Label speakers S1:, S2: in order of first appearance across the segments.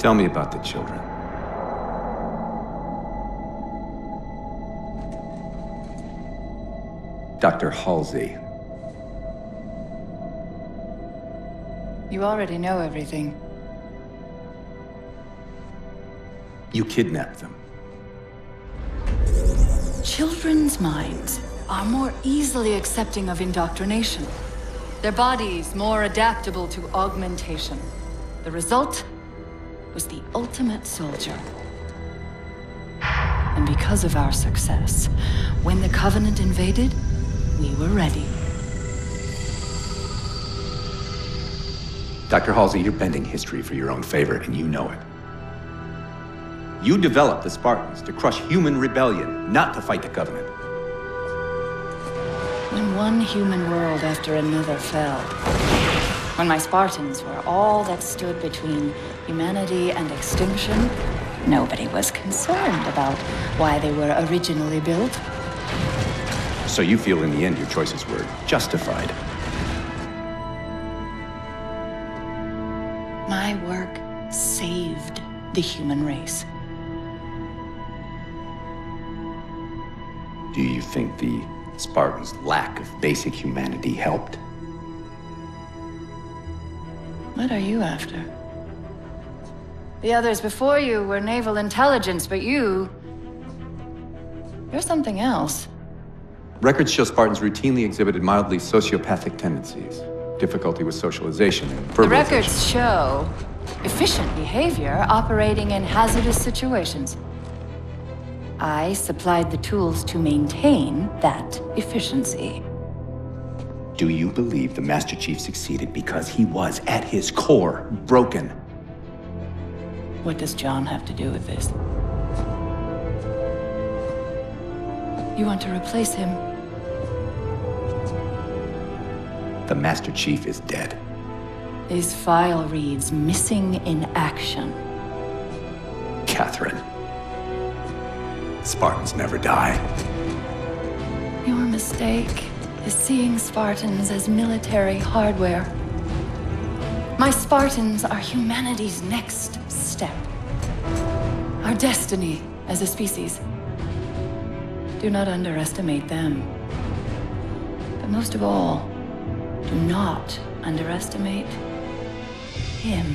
S1: Tell me about the children. Dr. Halsey.
S2: You already know everything.
S1: You kidnapped them.
S2: Children's minds are more easily accepting of indoctrination. Their bodies more adaptable to augmentation. The result was the ultimate soldier. And because of our success, when the Covenant invaded, we were ready.
S1: Dr. Halsey, you're bending history for your own favor, and you know it. You developed the Spartans to crush human rebellion, not to fight the Covenant.
S2: When one human world after another fell, when my Spartans were all that stood between humanity and extinction, nobody was concerned about why they were originally built.
S1: So you feel in the end your choices were justified?
S2: My work saved the human race.
S1: Do you think the Spartans' lack of basic humanity helped?
S2: What are you after? The others before you were naval intelligence, but you... You're something else.
S1: Records show Spartans routinely exhibited mildly sociopathic tendencies, difficulty with socialization, and
S2: The records show efficient behavior operating in hazardous situations. I supplied the tools to maintain that efficiency.
S1: Do you believe the Master Chief succeeded because he was, at his core, broken?
S2: What does John have to do with this? You want to replace him?
S1: The Master Chief is dead.
S2: His file reads missing in action.
S1: Catherine. Spartans never die.
S2: Your mistake is seeing Spartans as military hardware. My Spartans are humanity's next. Our destiny as a species. Do not underestimate them. But most of all, do not underestimate him.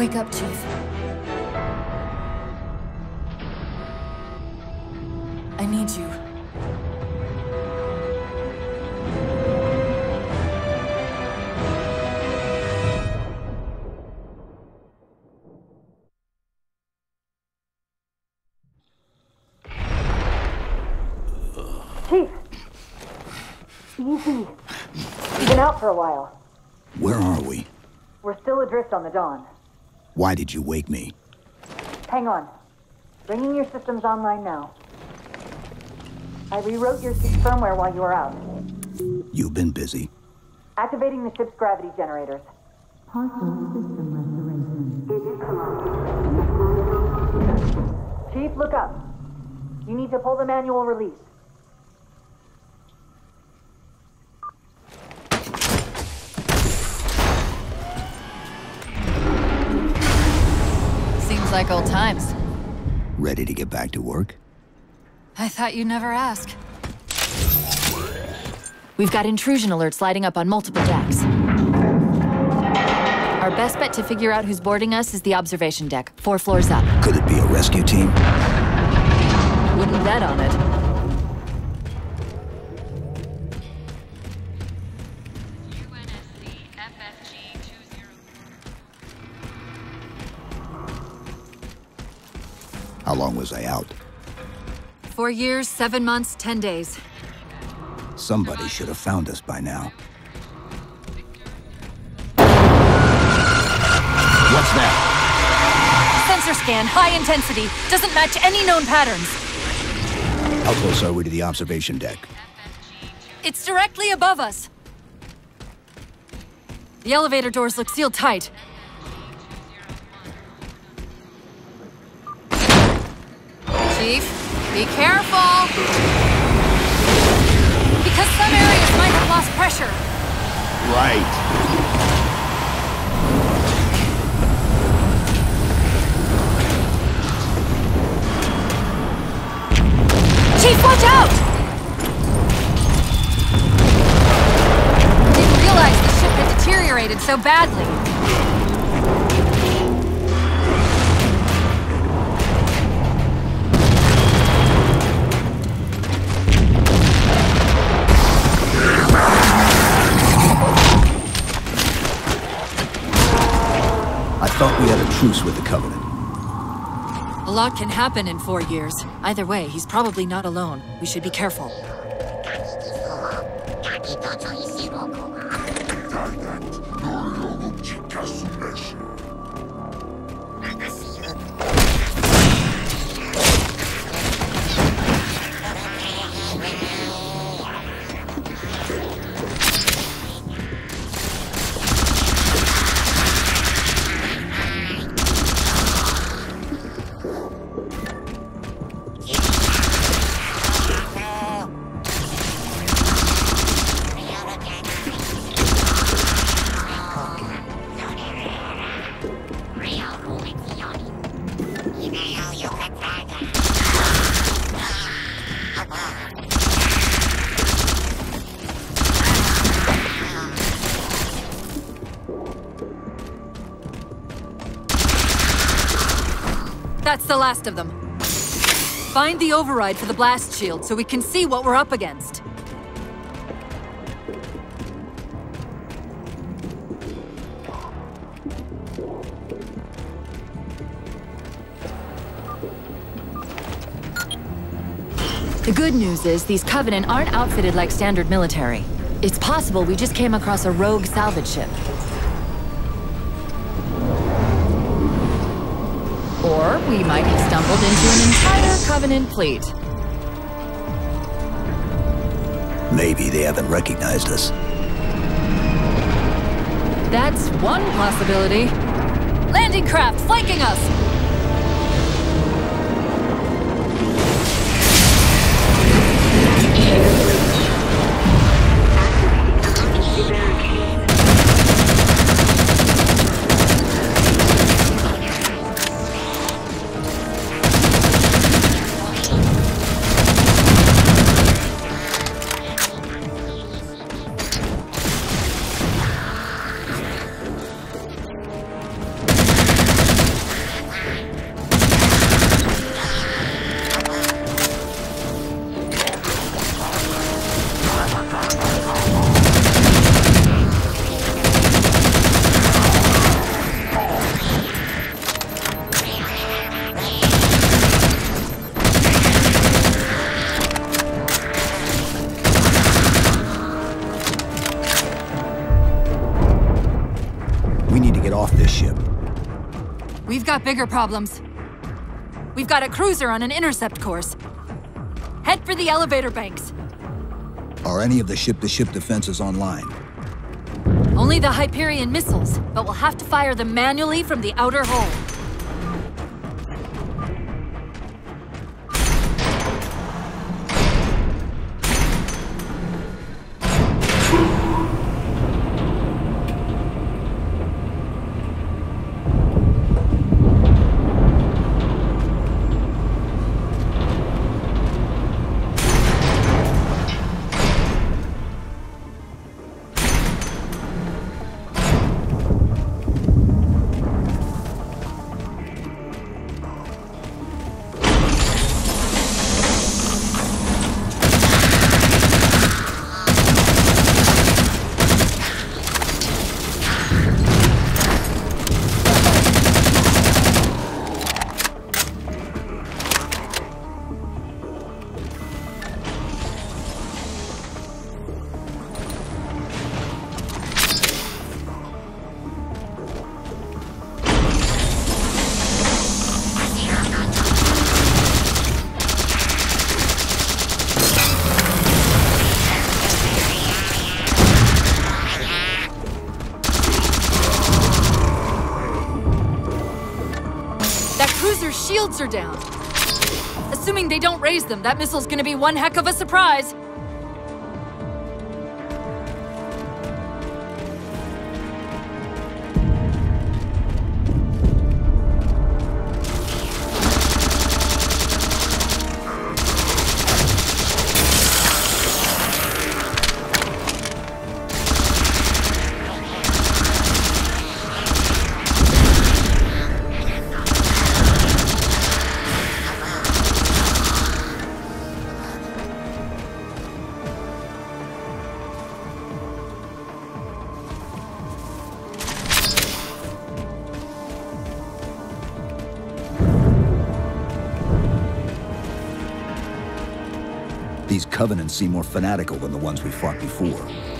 S2: Wake up, Chief. I need you.
S3: Chief! Easy. You've been out for a while.
S4: Where are we?
S3: We're still adrift on the Dawn.
S4: Why did you wake me?
S3: Hang on. Bringing your systems online now. I rewrote your ship's firmware while you were out.
S4: You've been busy.
S3: Activating the ship's gravity generators. Parcel system restoration. Chief, look up. You need to pull the manual release.
S2: Seems like old times.
S4: Ready to get back to work?
S2: I thought you'd never ask. We've got intrusion alerts lighting up on multiple decks. Our best bet to figure out who's boarding us is the observation deck, four floors up.
S4: Could it be a rescue team?
S2: Wouldn't bet on it.
S4: How long was I out?
S2: Four years, seven months, ten days.
S4: Somebody should have found us by now.
S1: What's that?
S2: Sensor scan, high intensity. Doesn't match any known patterns.
S4: How close are we to the observation deck?
S2: It's directly above us. The elevator doors look sealed tight. Chief, be careful! Because some areas might have lost pressure.
S1: Right.
S2: Chief, watch out! Didn't realize the ship had deteriorated so badly.
S4: Truce with the Covenant.
S2: A lot can happen in four years. Either way, he's probably not alone. We should be careful. That's the last of them. Find the override for the blast shield so we can see what we're up against. The good news is these Covenant aren't outfitted like standard military. It's possible we just came across a rogue salvage ship. Or we might have stumbled into an entire Covenant fleet.
S4: Maybe they haven't recognized us.
S2: That's one possibility. Landing craft flanking us!
S4: barricade. Off this ship.
S2: We've got bigger problems. We've got a cruiser on an intercept course. Head for the elevator banks.
S4: Are any of the ship-to-ship defenses online?
S2: Only the Hyperion missiles, but we'll have to fire them manually from the outer hull. Shields are down. Assuming they don't raise them, that missile's gonna be one heck of a surprise.
S4: These Covenants seem more fanatical than the ones we fought before.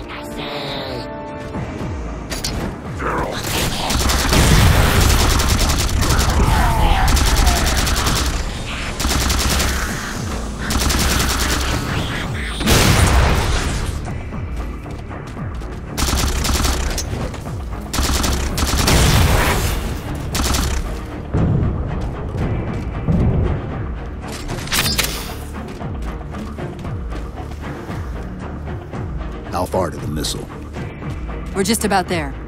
S2: We're just about there.